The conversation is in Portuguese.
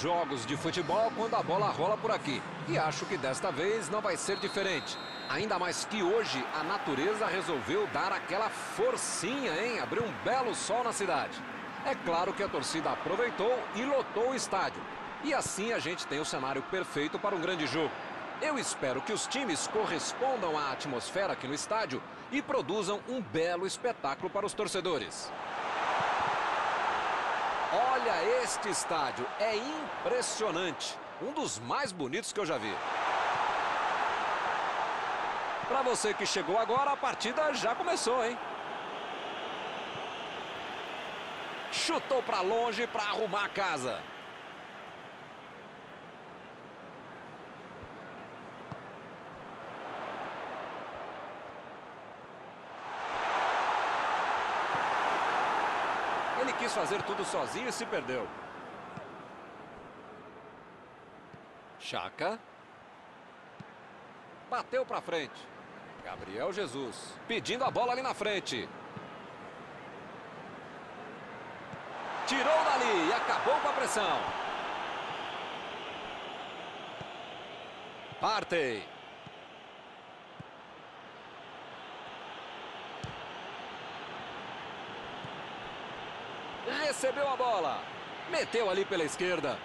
jogos de futebol quando a bola rola por aqui. E acho que desta vez não vai ser diferente. Ainda mais que hoje a natureza resolveu dar aquela forcinha, hein? Abriu um belo sol na cidade. É claro que a torcida aproveitou e lotou o estádio. E assim a gente tem o cenário perfeito para um grande jogo. Eu espero que os times correspondam à atmosfera aqui no estádio e produzam um belo espetáculo para os torcedores. Olha este estádio, é impressionante. Um dos mais bonitos que eu já vi. Para você que chegou agora, a partida já começou, hein? Chutou para longe para arrumar a casa. Ele quis fazer tudo sozinho e se perdeu. Chaca. Bateu para frente. Gabriel Jesus pedindo a bola ali na frente. Tirou dali e acabou com a pressão. Partey. Recebeu a bola. Meteu ali pela esquerda.